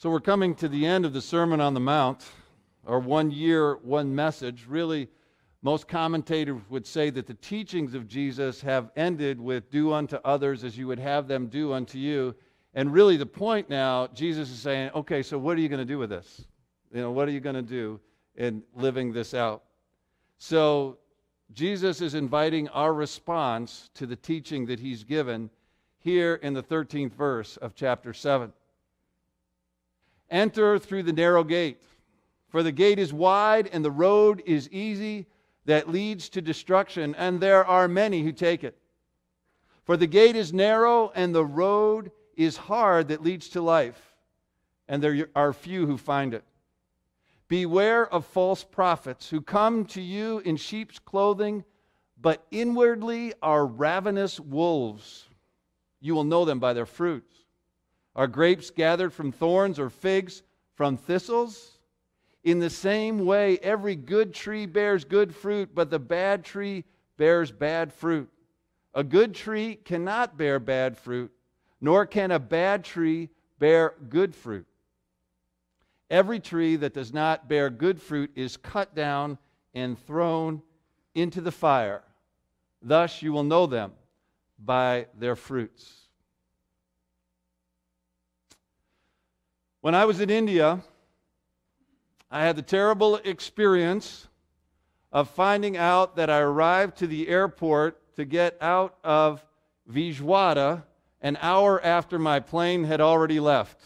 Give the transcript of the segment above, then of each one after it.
So we're coming to the end of the Sermon on the Mount, or one year, one message. Really, most commentators would say that the teachings of Jesus have ended with do unto others as you would have them do unto you. And really, the point now, Jesus is saying, okay, so what are you going to do with this? You know, what are you going to do in living this out? So, Jesus is inviting our response to the teaching that he's given here in the 13th verse of chapter 7. Enter through the narrow gate, for the gate is wide and the road is easy that leads to destruction, and there are many who take it. For the gate is narrow and the road is hard that leads to life, and there are few who find it. Beware of false prophets who come to you in sheep's clothing, but inwardly are ravenous wolves. You will know them by their fruits. Are grapes gathered from thorns or figs from thistles? In the same way, every good tree bears good fruit, but the bad tree bears bad fruit. A good tree cannot bear bad fruit, nor can a bad tree bear good fruit. Every tree that does not bear good fruit is cut down and thrown into the fire. Thus you will know them by their fruits. When I was in India, I had the terrible experience of finding out that I arrived to the airport to get out of Vijayawada an hour after my plane had already left.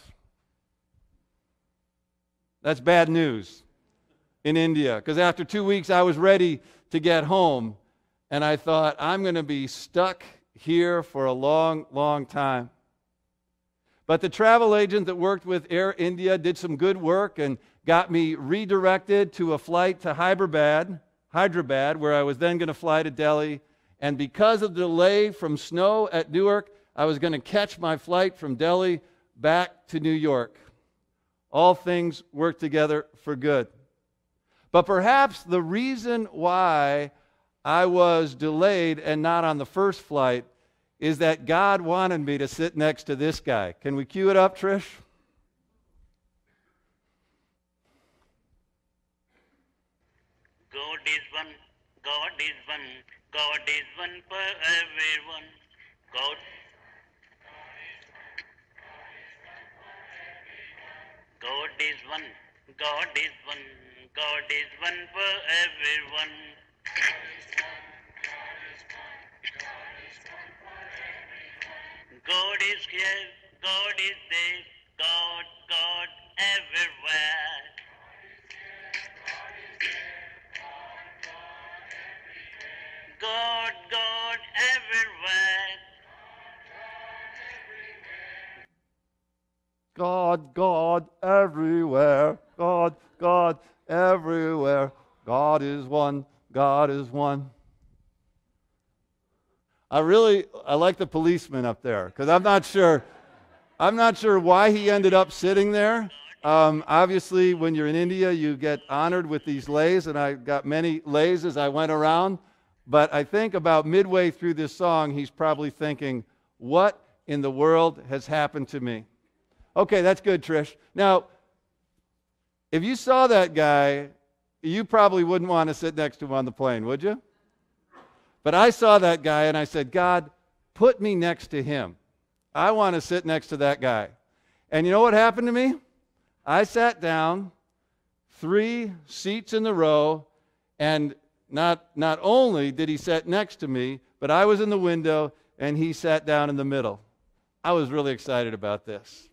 That's bad news in India because after two weeks I was ready to get home and I thought, I'm going to be stuck here for a long, long time. But the travel agent that worked with Air India did some good work and got me redirected to a flight to Hyderabad, Hyderabad, where I was then going to fly to Delhi. And because of the delay from snow at Newark, I was going to catch my flight from Delhi back to New York. All things work together for good. But perhaps the reason why I was delayed and not on the first flight is that God wanted me to sit next to this guy. Can we cue it up, Trish? God is one, God is one, God is one for everyone. God. God is one, God is one, God is one for everyone. God is here, God is there, God, God everywhere. God, God everywhere. God, God everywhere. God, God everywhere. God is one. God is one. I really I like the policeman up there because I'm not sure I'm not sure why he ended up sitting there. Um, obviously, when you're in India, you get honored with these leis, and I got many leis as I went around. But I think about midway through this song, he's probably thinking, What in the world has happened to me? Okay, that's good, Trish. Now, if you saw that guy, you probably wouldn't want to sit next to him on the plane, would you? But I saw that guy and I said, God, put me next to him. I want to sit next to that guy. And you know what happened to me? I sat down, three seats in the row, and not, not only did he sit next to me, but I was in the window and he sat down in the middle. I was really excited about this.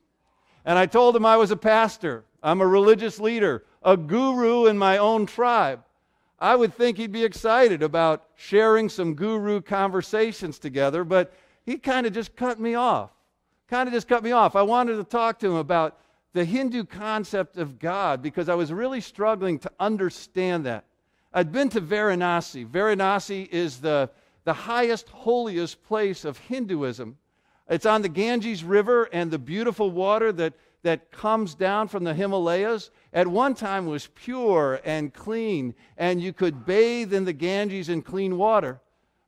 And I told him I was a pastor, I'm a religious leader, a guru in my own tribe. I would think he'd be excited about sharing some guru conversations together, but he kind of just cut me off. Kind of just cut me off. I wanted to talk to him about the Hindu concept of God because I was really struggling to understand that. I'd been to Varanasi. Varanasi is the, the highest, holiest place of Hinduism. It's on the Ganges River, and the beautiful water that, that comes down from the Himalayas at one time was pure and clean, and you could bathe in the Ganges in clean water.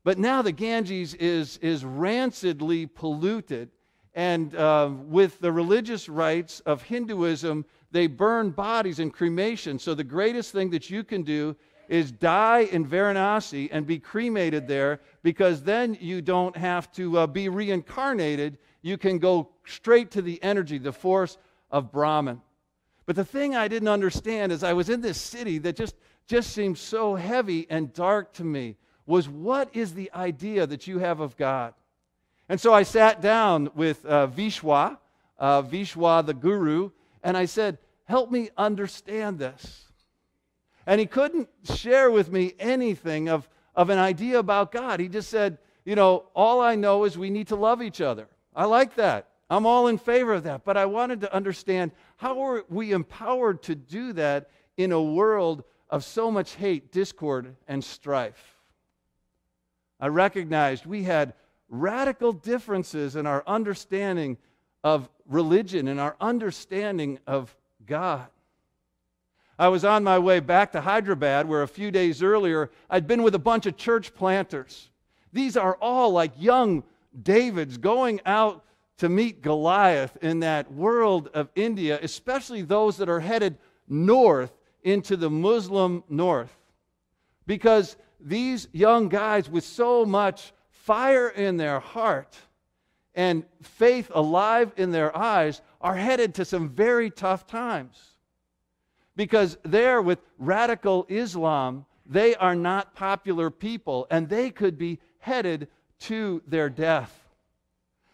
But now the Ganges is, is rancidly polluted, And uh, with the religious rites of Hinduism, they burn bodies in cremation. So the greatest thing that you can do is die in Varanasi and be cremated there because then you don't have to uh, be reincarnated. You can go straight to the energy, the force of Brahman. But the thing I didn't understand is I was in this city that just, just seemed so heavy and dark to me was what is the idea that you have of God? And so I sat down with uh, Vishwa, uh, Vishwa the guru, and I said, Help me understand this. And he couldn't share with me anything of, of an idea about God. He just said, You know, all I know is we need to love each other. I like that. I'm all in favor of that. But I wanted to understand how are we empowered to do that in a world of so much hate, discord, and strife? I recognized we had radical differences in our understanding of religion and our understanding of God. I was on my way back to Hyderabad, where a few days earlier I'd been with a bunch of church planters. These are all like young Davids going out to meet Goliath in that world of India, especially those that are headed north into the Muslim north. Because these young guys with so much fire in their heart and faith alive in their eyes are headed to some very tough times. Because there, with radical Islam, they are not popular people and they could be headed to their death.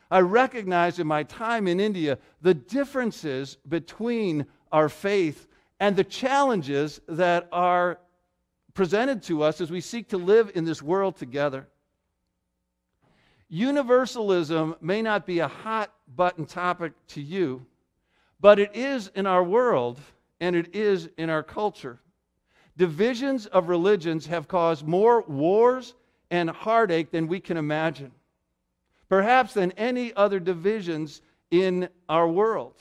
I recognize in my time in India the differences between our faith and the challenges that are presented to us as we seek to live in this world together. Universalism may not be a hot button topic to you, but it is in our world and it is in our culture. Divisions of religions have caused more wars and heartache than we can imagine, perhaps than any other divisions in our world.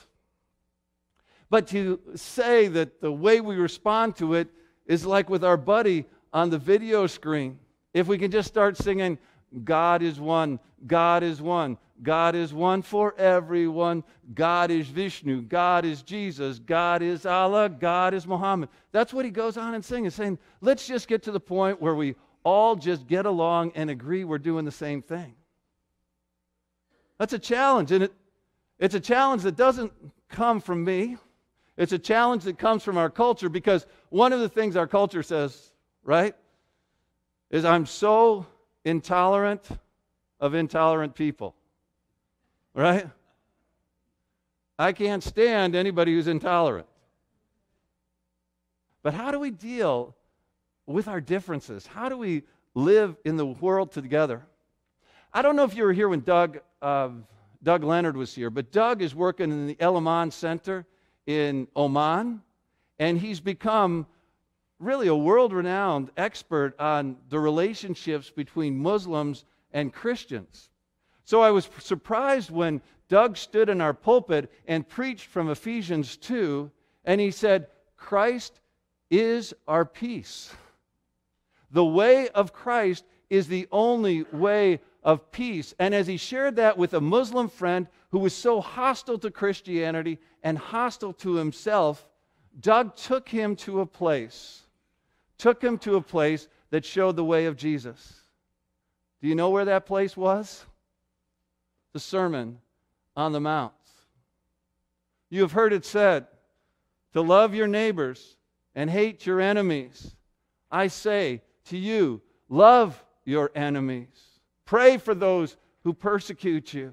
But to say that the way we respond to it is like with our buddy on the video screen. If we can just start singing, God is one, God is one, God is one for everyone, God is Vishnu, God is Jesus, God is Allah, God is Muhammad. That's what he goes on and singing, saying, let's just get to the point where we all just get along and agree we're doing the same thing. That's a challenge, and it, it's a challenge that doesn't come from me. It's a challenge that comes from our culture because one of the things our culture says, right, is I'm so intolerant of intolerant people. Right? I can't stand anybody who's intolerant. But how do we deal with our differences? How do we live in the world together? I don't know if you were here when Doug, uh, Doug Leonard was here, but Doug is working in the El Aman Center in Oman, and he's become really a world renowned expert on the relationships between Muslims and Christians. So I was surprised when Doug stood in our pulpit and preached from Ephesians 2, and he said, Christ is our peace. The way of Christ is the only way of peace. And as he shared that with a Muslim friend who was so hostile to Christianity and hostile to himself, Doug took him to a place, took him to a place that showed the way of Jesus. Do you know where that place was? The Sermon on the Mount. You have heard it said to love your neighbors and hate your enemies. I say to you, love your enemies. Pray for those who persecute you.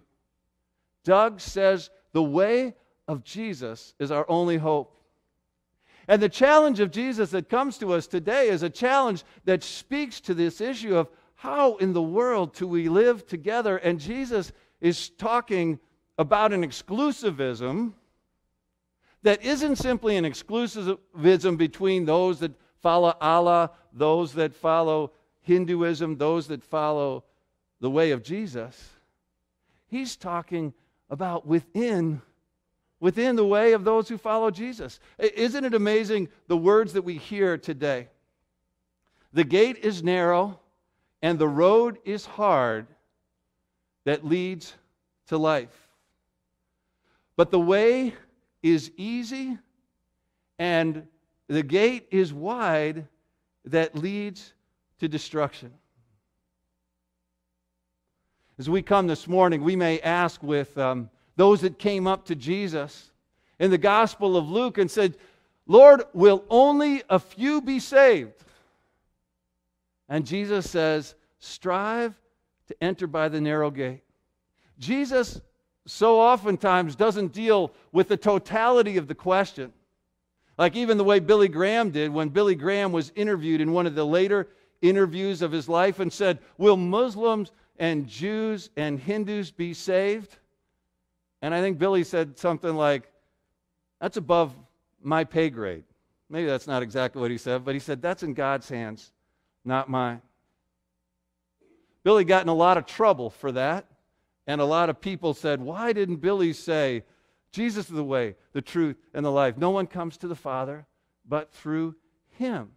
Doug says the way of Jesus is our only hope. And the challenge of Jesus that comes to us today is a challenge that speaks to this issue of how in the world do we live together? And Jesus is talking about an exclusivism that isn't simply an exclusivism between those that follow Allah, those that follow Hinduism, those that follow the way of Jesus. He's talking about within within the way of those who follow Jesus. Isn't it amazing the words that we hear today? The gate is narrow and the road is hard that leads to life. But the way is easy and the gate is wide that leads to destruction. As we come this morning, we may ask with um, those that came up to Jesus in the Gospel of Luke and said, Lord, will only a few be saved? And Jesus says, Strive to enter by the narrow gate. Jesus so oftentimes doesn't deal with the totality of the question. Like even the way Billy Graham did when Billy Graham was interviewed in one of the later interviews of his life and said, Will Muslims and Jews and Hindus be saved? And I think Billy said something like, That's above my pay grade. Maybe that's not exactly what he said, but he said, That's in God's hands, not mine. Billy got in a lot of trouble for that. And a lot of people said, Why didn't Billy say, Jesus is the way, the truth, and the life? No one comes to the Father but through him.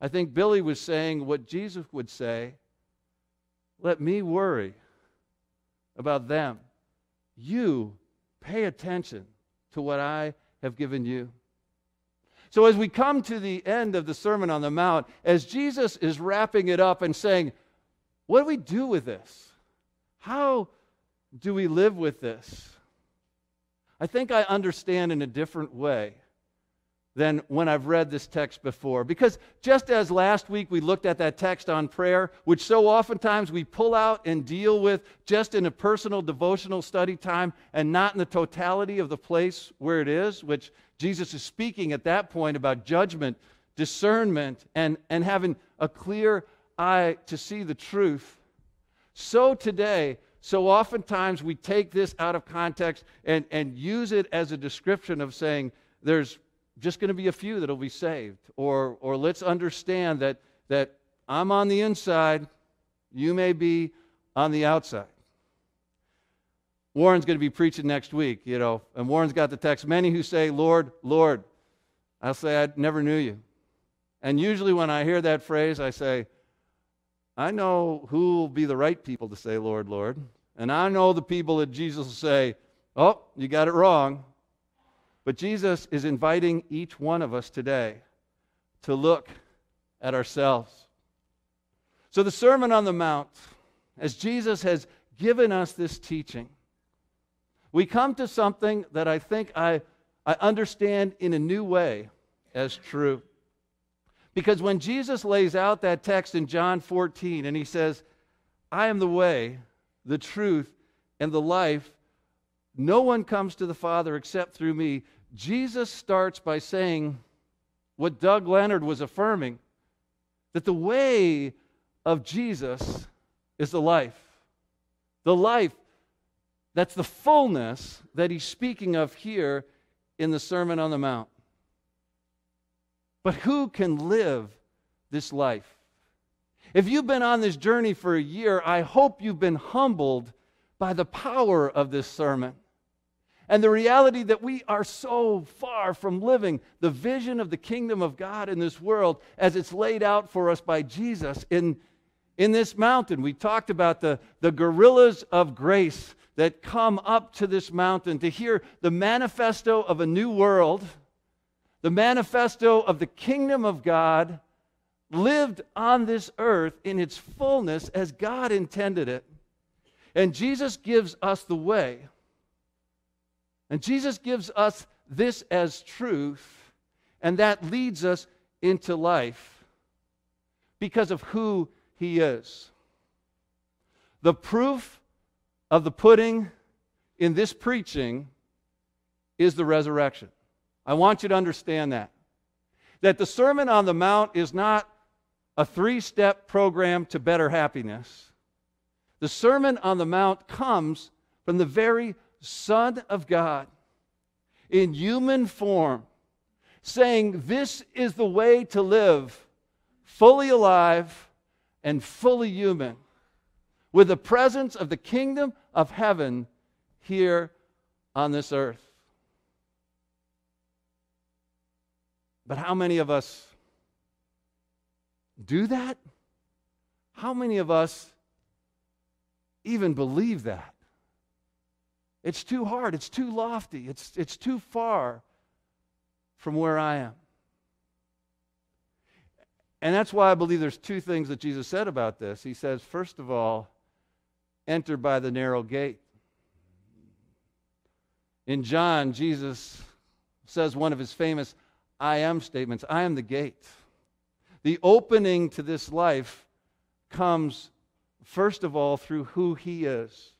I think Billy was saying what Jesus would say let me worry about them. You pay attention to what I have given you. So, as we come to the end of the Sermon on the Mount, as Jesus is wrapping it up and saying, What do we do with this? How do we live with this? I think I understand in a different way than when I've read this text before. Because just as last week we looked at that text on prayer, which so oftentimes we pull out and deal with just in a personal devotional study time and not in the totality of the place where it is, which Jesus is speaking at that point about judgment, discernment, and, and having a clear eye to see the truth. So today, so oftentimes we take this out of context and, and use it as a description of saying there's just going to be a few that'll be saved. Or, or let's understand that, that I'm on the inside, you may be on the outside. Warren's going to be preaching next week, you know, and Warren's got the text many who say, Lord, Lord. I'll say, I never knew you. And usually when I hear that phrase, I say, I know who will be the right people to say, Lord, Lord. And I know the people that Jesus will say, Oh, you got it wrong. But Jesus is inviting each one of us today to look at ourselves. So, the Sermon on the Mount, as Jesus has given us this teaching, we come to something that I think I, I understand in a new way as true. Because when Jesus lays out that text in John 14 and he says, I am the way, the truth, and the life, no one comes to the Father except through me. Jesus starts by saying what Doug Leonard was affirming that the way of Jesus is the life. The life that's the fullness that he's speaking of here in the Sermon on the Mount. But who can live this life? If you've been on this journey for a year, I hope you've been humbled by the power of this sermon and the reality that we are so far from living the vision of the kingdom of God in this world as it's laid out for us by Jesus in, in this mountain. We talked about the, the guerrillas of grace that come up to this mountain to hear the manifesto of a new world, the manifesto of the kingdom of God lived on this earth in its fullness as God intended it. And Jesus gives us the way and Jesus gives us this as truth, and that leads us into life because of who he is. The proof of the pudding in this preaching is the resurrection. I want you to understand that. That the Sermon on the Mount is not a three step program to better happiness. The Sermon on the Mount comes from the very Son of God in human form, saying, This is the way to live, fully alive and fully human, with the presence of the kingdom of heaven here on this earth. But how many of us do that? How many of us even believe that? It's too hard. It's too lofty. It's, it's too far from where I am. And that's why I believe there's two things that Jesus said about this. He says, first of all, enter by the narrow gate. In John, Jesus says one of his famous I am statements I am the gate. The opening to this life comes, first of all, through who he is,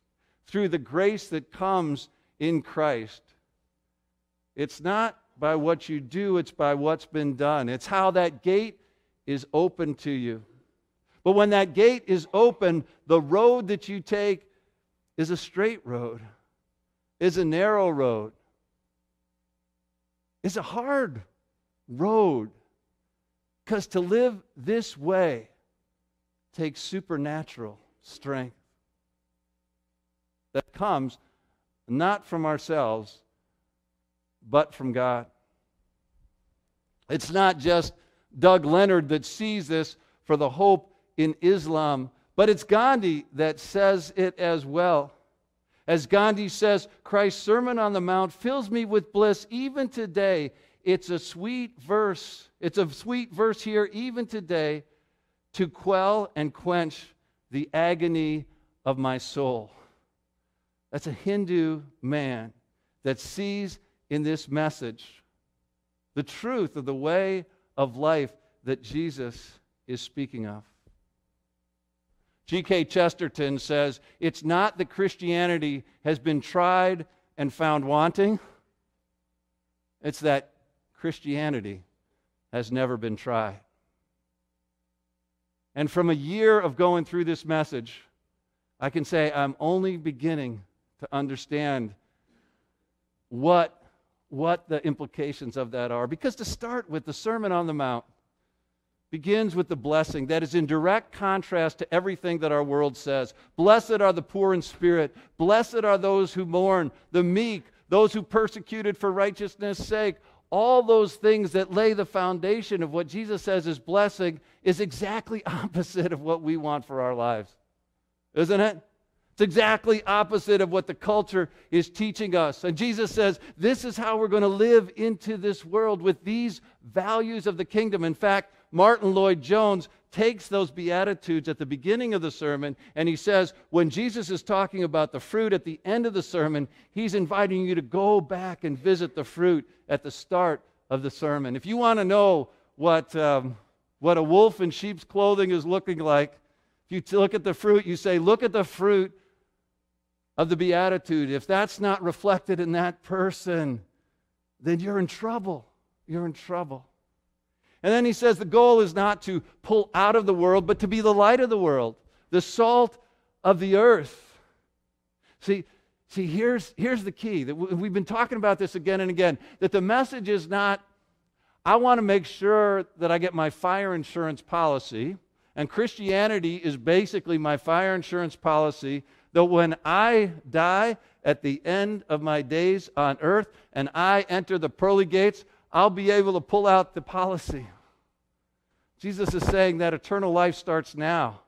through the grace that comes in Christ. It's not by what you do, it's by what's been done. It's how that gate is open to you. But when that gate is open, the road that you take is a straight road, is a narrow road, is a hard road. Because to live this way takes supernatural strength that comes not from ourselves, but from God. It's not just Doug Leonard that sees this for the hope in Islam, but it's Gandhi that says it as well. As Gandhi says, Christ's Sermon on the Mount fills me with bliss even today. It's a sweet verse. It's a sweet verse here, even today, to quell and quench the agony of my soul. That's a Hindu man that sees in this message the truth of the way of life that Jesus is speaking of. G.K. Chesterton says it's not that Christianity has been tried and found wanting, it's that Christianity has never been tried. And from a year of going through this message, I can say I'm only beginning to understand what what the implications of that are. Because to start with, the Sermon on the Mount begins with the blessing that is in direct contrast to everything that our world says. Blessed are the poor in spirit, blessed are those who mourn, the meek, those who persecuted for righteousness' sake. All those things that lay the foundation of what Jesus says is blessing is exactly opposite of what we want for our lives. Isn't it? It's exactly opposite of what the culture is teaching us. And Jesus says, this is how we're going to live into this world with these values of the kingdom. In fact, Martyn Lloyd-Jones takes those Beatitudes at the beginning of the sermon and he says, when Jesus is talking about the fruit at the end of the sermon, he's inviting you to go back and visit the fruit at the start of the sermon. If you want to know what, um, what a wolf in sheep's clothing is looking like, if you look at the fruit, you say, Look at the fruit of the Beatitude, if that's not reflected in that person, then you're in trouble. You're in trouble. And then he says the goal is not to pull out of the world, but to be the light of the world, the salt of the earth. See, see here's, here's the key that we've been talking about this again and again that the message is not, I want to make sure that I get my fire insurance policy. And Christianity is basically my fire insurance policy that when I die at the end of my days on earth and I enter the pearly gates, I'll be able to pull out the policy. Jesus is saying that eternal life starts now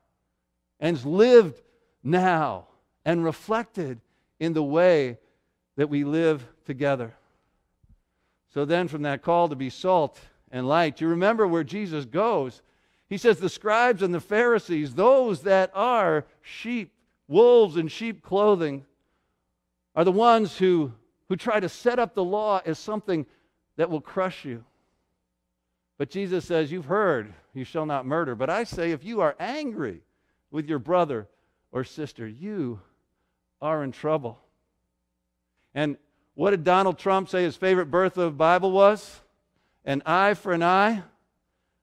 and is lived now and reflected in the way that we live together. So then, from that call to be salt and light, you remember where Jesus goes. He says, The scribes and the Pharisees, those that are sheep wolves in sheep clothing are the ones who, who try to set up the law as something that will crush you. But Jesus says, You've heard, you shall not murder. But I say, if you are angry with your brother or sister, you are in trouble. And what did Donald Trump say his favorite birth of the Bible was? An eye for an eye.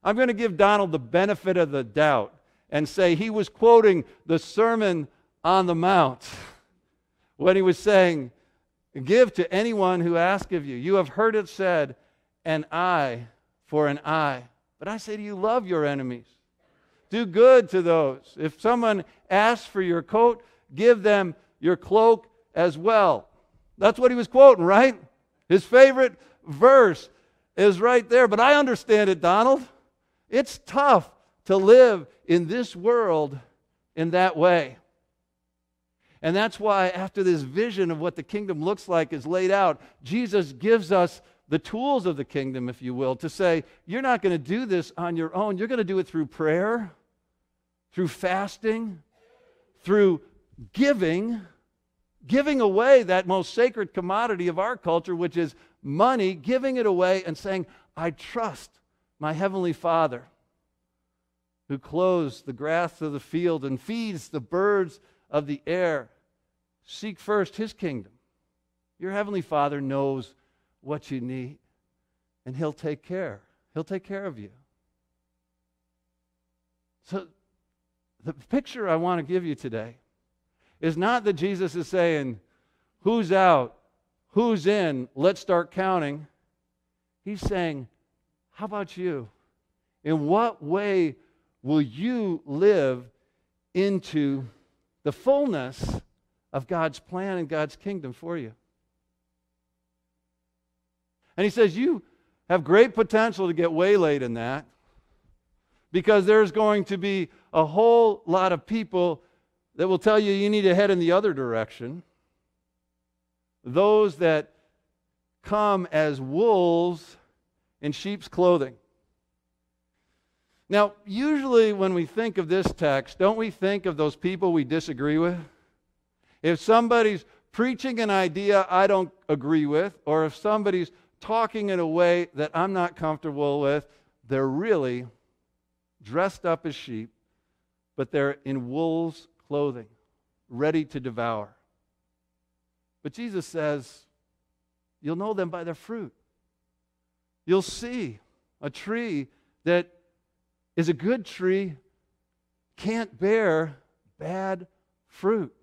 I'm going to give Donald the benefit of the doubt and say he was quoting the Sermon on the Mount when he was saying, Give to anyone who asks of you. You have heard it said, an eye for an eye. But I say to you, love your enemies. Do good to those. If someone asks for your coat, give them your cloak as well. That's what he was quoting, right? His favorite verse is right there. But I understand it, Donald. It's tough to live in this world in that way. And that's why, after this vision of what the kingdom looks like is laid out, Jesus gives us the tools of the kingdom, if you will, to say, you're not going to do this on your own. You're going to do it through prayer, through fasting, through giving, giving away that most sacred commodity of our culture, which is money, giving it away and saying, I trust my heavenly Father who clothes the grass of the field and feeds the birds of the air. Seek first his kingdom. Your heavenly Father knows what you need, and he'll take care. He'll take care of you. So, the picture I want to give you today is not that Jesus is saying, Who's out? Who's in? Let's start counting. He's saying, How about you? In what way will you live into the fullness of God's plan and God's kingdom for you? And he says, You have great potential to get waylaid in that because there's going to be a whole lot of people that will tell you you need to head in the other direction. Those that come as wolves in sheep's clothing. Now, usually when we think of this text, don't we think of those people we disagree with? If somebody's preaching an idea I don't agree with, or if somebody's talking in a way that I'm not comfortable with, they're really dressed up as sheep, but they're in wolves' clothing, ready to devour. But Jesus says, You'll know them by their fruit. You'll see a tree that is a good tree can't bear bad fruit.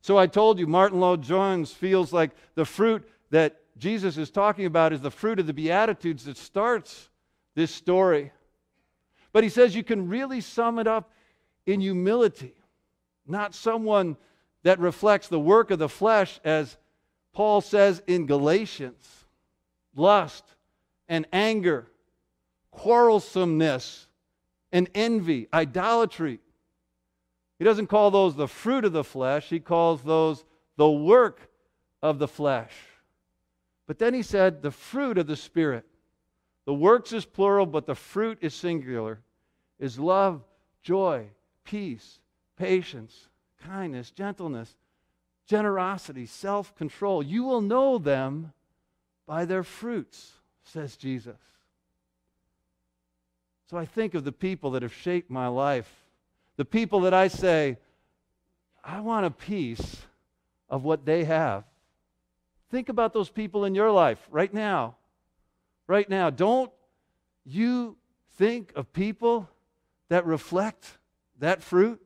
So I told you, Martyn Lloyd-Jones feels like the fruit that Jesus is talking about is the fruit of the Beatitudes that starts this story. But he says you can really sum it up in humility, not someone that reflects the work of the flesh, as Paul says in Galatians lust and anger, quarrelsomeness and envy, idolatry. He doesn't call those the fruit of the flesh, he calls those the work of the flesh. But then he said, the fruit of the Spirit. The works is plural, but the fruit is singular, is love, joy, peace, patience, kindness, gentleness, generosity, self control. You will know them by their fruits, says Jesus. So I think of the people that have shaped my life, the people that I say, I want a piece of what they have. Think about those people in your life right now. Right now. Don't you think of people that reflect that fruit?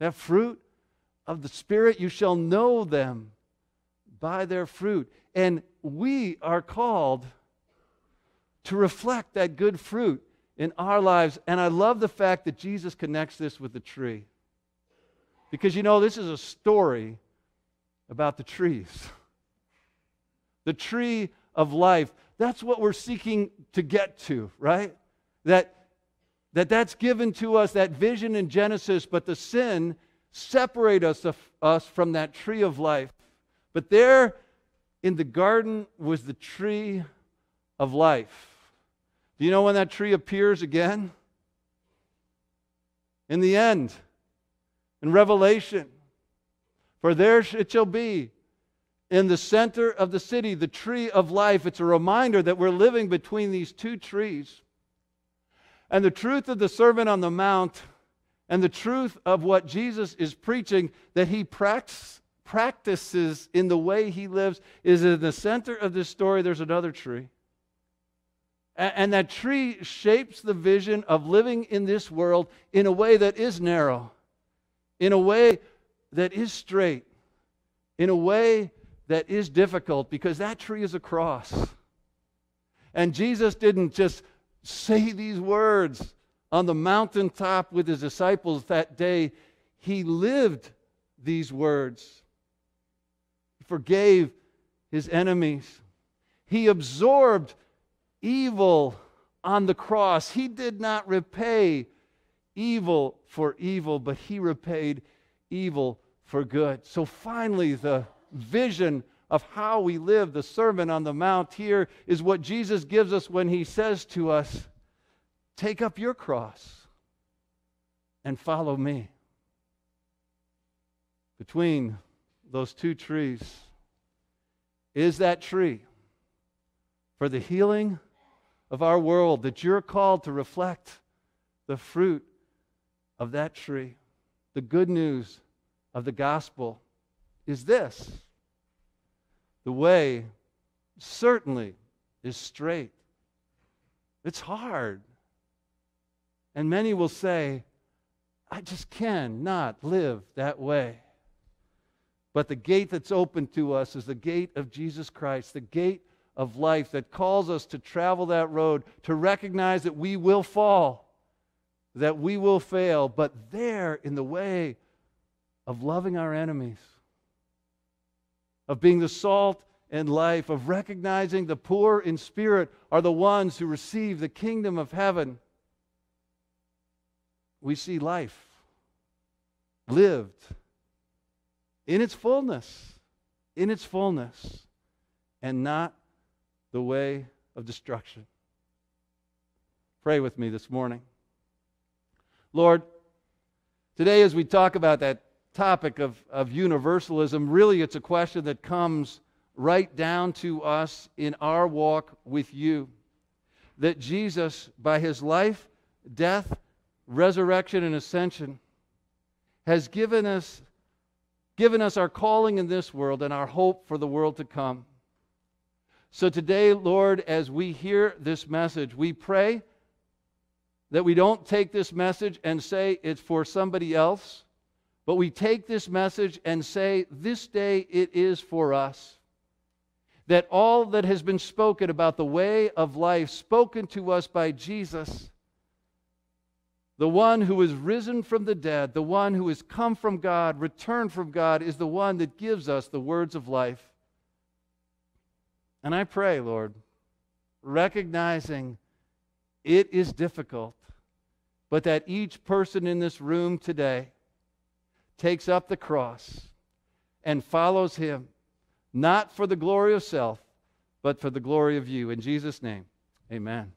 That fruit of the Spirit? You shall know them by their fruit. And we are called to reflect that good fruit in our lives. And I love the fact that Jesus connects this with the tree. Because you know, this is a story about the trees the tree of life. That's what we're seeking to get to, right? That, that that's given to us, that vision in Genesis, but the sin separate us, us from that tree of life. But there in the garden was the tree of life. Do you know when that tree appears again? In the end, in Revelation. For there it shall be in the center of the city, the tree of life. It's a reminder that we're living between these two trees. And the truth of the Sermon on the Mount and the truth of what Jesus is preaching that he practices in the way he lives is in the center of this story, there's another tree. And that tree shapes the vision of living in this world in a way that is narrow, in a way that is straight, in a way that is difficult because that tree is a cross. And Jesus didn't just say these words on the mountaintop with his disciples that day, he lived these words. He forgave his enemies. He absorbed evil on the cross. He did not repay evil for evil, but he repaid evil for good. So finally, the vision of how we live, the Sermon on the Mount here, is what Jesus gives us when he says to us, Take up your cross and follow me. Between those two trees is that tree for the healing of our world that you're called to reflect the fruit of that tree. The good news of the gospel is this the way certainly is straight, it's hard. And many will say, I just cannot live that way. But the gate that's open to us is the gate of Jesus Christ, the gate of life that calls us to travel that road, to recognize that we will fall, that we will fail, but there in the way of loving our enemies, of being the salt and life, of recognizing the poor in spirit are the ones who receive the kingdom of heaven. We see life lived in its fullness, in its fullness, and not the way of destruction. Pray with me this morning. Lord, today as we talk about that topic of, of universalism, really it's a question that comes right down to us in our walk with you. That Jesus, by his life, death, resurrection, and ascension, has given us, given us our calling in this world and our hope for the world to come. So today, Lord, as we hear this message, we pray that we don't take this message and say it's for somebody else, but we take this message and say, this day it is for us. That all that has been spoken about the way of life, spoken to us by Jesus, the one who is risen from the dead, the one who has come from God, returned from God, is the one that gives us the words of life. And I pray, Lord, recognizing it is difficult, but that each person in this room today takes up the cross and follows him, not for the glory of self, but for the glory of you. In Jesus' name, amen.